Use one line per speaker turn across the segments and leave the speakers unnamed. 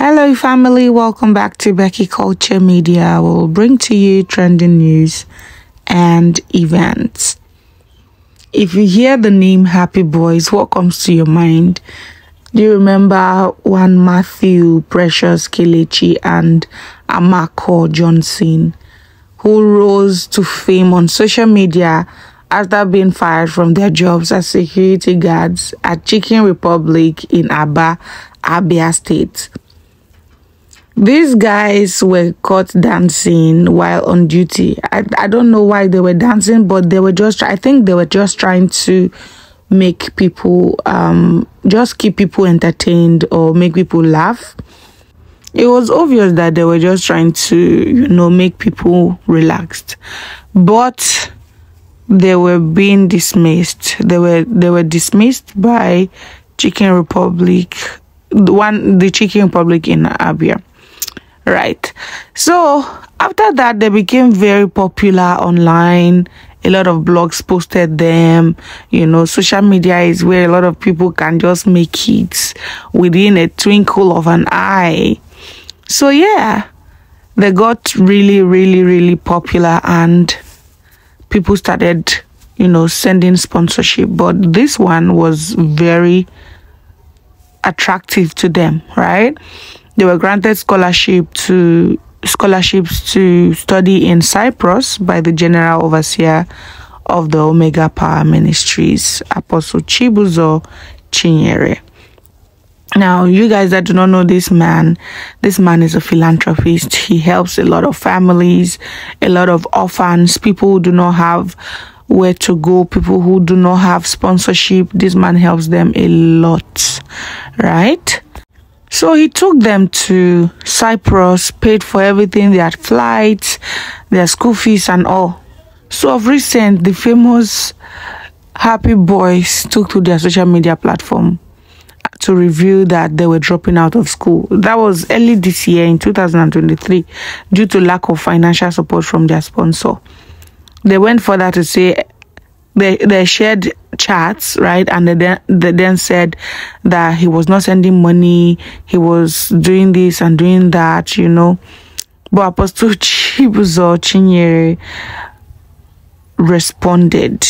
Hello, family. Welcome back to Becky Culture Media. We'll bring to you trending news and events. If you hear the name Happie Boys, what comes to your mind? Do you remember one Matthew Precious Kelechi and Amako Johnson, who rose to fame on social media after being fired from their jobs as security guards at Chicken Republic in Aba, Abia State? These guys were caught dancing while on duty. I, I don't know why they were dancing, but they were just, I think they were just trying to make people, um, just keep people entertained or make people laugh. It was obvious that they were just trying to, you know, make people relaxed. But they were being dismissed. They were, they were dismissed by Chicken Republic, the one, the Chicken Republic in Abia right. So after that they became very popular online. A lot of blogs posted them. You know social media is where a lot of people can just make hits within a twinkle of an eye. So yeah they got really really really popular and people started you know sending sponsorship. But this one was very attractive to them right they were granted scholarship to scholarships to study in Cyprus by the General Overseer of the Omega Power Ministries, Apostle Chibuzor Chinyere. Now, you guys that do not know this man, this man is a philanthropist. He helps a lot of families, a lot of orphans, people who do not have where to go, people who do not have sponsorship. This man helps them a lot, right? So he took them to Cyprus, paid for everything, their flights, their school fees, and all. So, of recent, the famous Happie Boys took to their social media platform to reveal that they were dropping out of school. That was early this year in 2023 due to lack of financial support from their sponsor. They went further to say they, they shared chats, right? And they then, they then said that he was not sending money, he was doing this and doing that, you know. But Apostle Chibuzor Chinyere responded.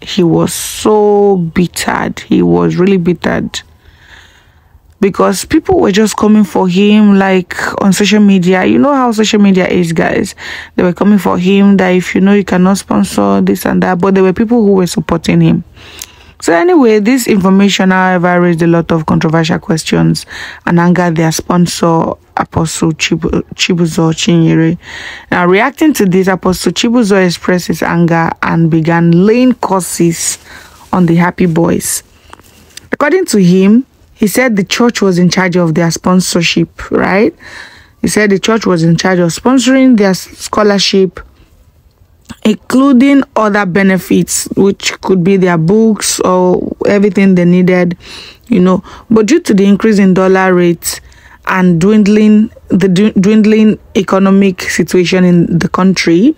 He was so bittered. He was really bittered because people were just coming for him like on social media. You know how social media is guys. They were coming for him that if you know you cannot sponsor this and that but there were people who were supporting him. So anyway this information however raised a lot of controversial questions and angered their sponsor apostle Chibuzor chinyere. Now reacting to this apostle chibuzor expressed his anger and began laying curses on the happy boys. According to him he said the church was in charge of their sponsorship, right? He said the church was in charge of sponsoring their scholarship, including other benefits, which could be their books or everything they needed, you know. But due to the increase in dollar rates and dwindling the dwindling economic situation in the country,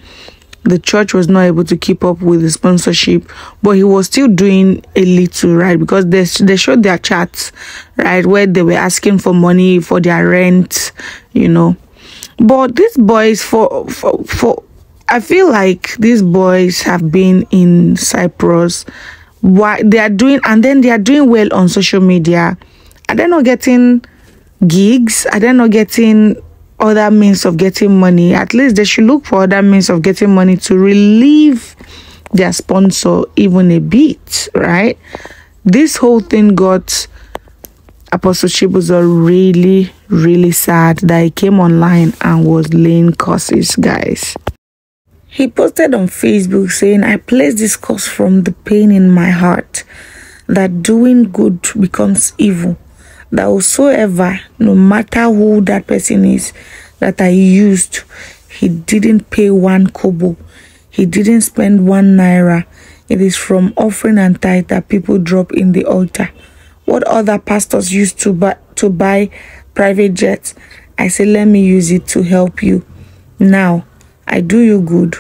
the church was not able to keep up with the sponsorship, but he was still doing a little, right? Because they, they showed their chats, right, where they were asking for money for their rent, you know. But these boys, for, for, for, I feel like these boys have been in Cyprus. Why they are doing, and then they are doing well on social media. Are they not getting gigs? Are they not getting other means of getting money. At least they should look for other means of getting money to relieve their sponsor even a bit, right? This whole thing got Apostle Chibuzor really, really sad that he came online and was laying curses, guys. He posted on Facebook saying, I place this curse from the pain in my heart that doing good becomes evil that whosoever, no matter who that person is, that I used, he didn't pay one kobo. He didn't spend one naira. It is from offering and tithe that people drop in the altar. What other pastors used to buy, to buy private jets, I say, let me use it to help you. Now, I do you good.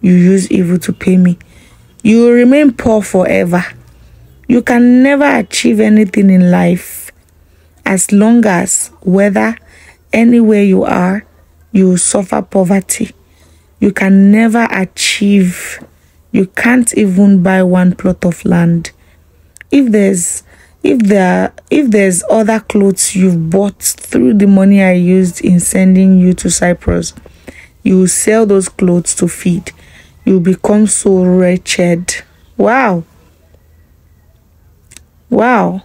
You use evil to pay me. You will remain poor forever. You can never achieve anything in life as long as whether anywhere you are, you suffer poverty. You can never achieve, you can't even buy one plot of land. If there's if there if there's other clothes you've bought through the money I used in sending you to Cyprus, you sell those clothes to feed. You become so wretched. Wow. Wow.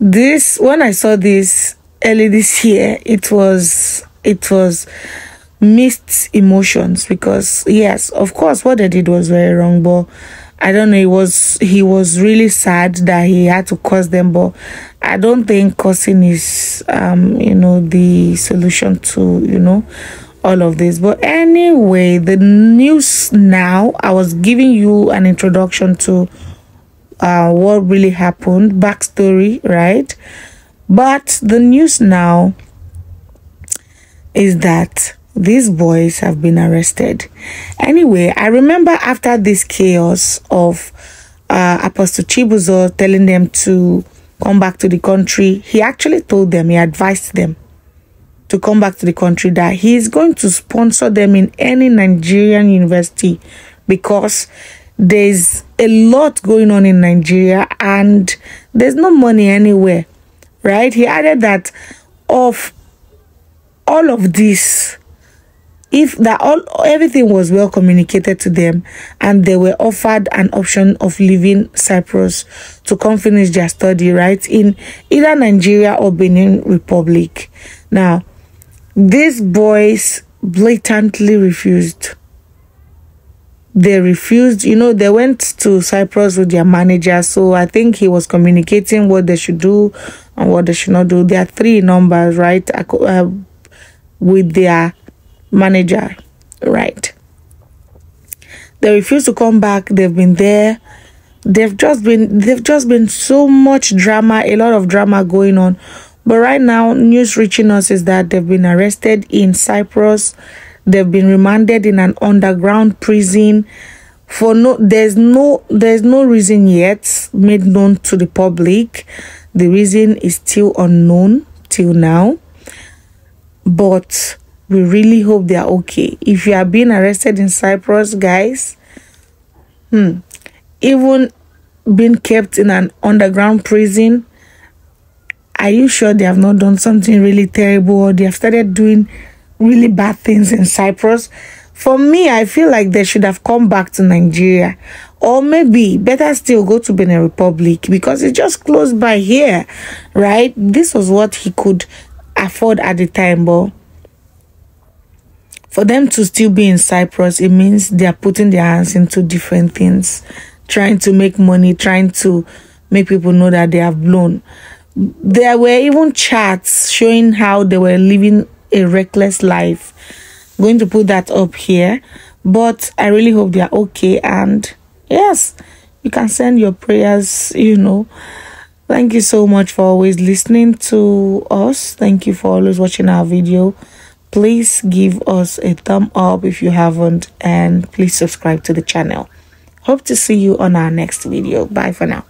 This when I saw this early this year, it was it was mixed emotions because yes, of course what they did was very wrong, but I don't know, he was he was really sad that he had to cause them, but I don't think cursing is um, you know, the solution to, you know, all of this. But anyway, the news now, I was giving you an introduction to uh what really happened, backstory, right? But the news now is that these boys have been arrested. Anyway, I remember after this chaos of uh, Apostle Chibuzor telling them to come back to the country, he actually told them, he advised them to come back to the country that he is going to sponsor them in any Nigerian university because there's a lot going on in Nigeria and there's no money anywhere, right? He added that of all of this, if that all everything was well communicated to them and they were offered an option of leaving Cyprus to come finish their study right in either Nigeria or Benin Republic. Now, these boys blatantly refused. They refused, you know, they went to Cyprus with their manager. So I think he was communicating what they should do and what they should not do. There are three numbers, right? Uh, with their manager, right? They refused to come back. They've been there. They've just been they've just been so much drama, a lot of drama going on. But right now, news reaching us is that they've been arrested in Cyprus. They've been remanded in an underground prison for no there's no there's no reason yet made known to the public. The reason is still unknown till now. But we really hope they are okay. If you are being arrested in Cyprus, guys, hmm, even being kept in an underground prison, are you sure they have not done something really terrible or they have started doing really bad things in Cyprus? For me, I feel like they should have come back to Nigeria or maybe better still go to Benin Republic because it's just close by here, right? This was what he could afford at the time, but for them to still be in Cyprus, it means they are putting their hands into different things, trying to make money, trying to make people know that they have blown. There were even charts showing how they were living a reckless life. Going to put that up here, but I really hope they are okay. And yes, you can send your prayers, you know. Thank you so much for always listening to us. Thank you for always watching our video please give us a thumb up if you haven't and please subscribe to the channel hope to see you on our next video bye for now